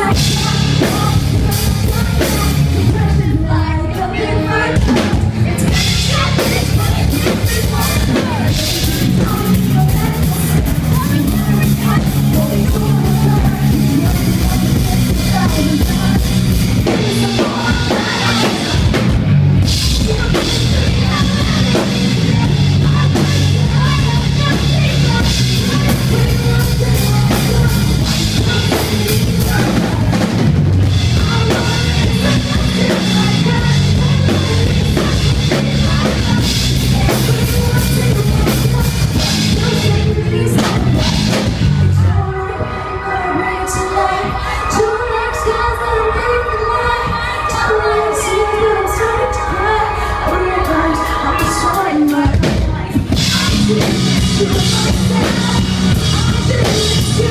Yeah, I did it, I did it,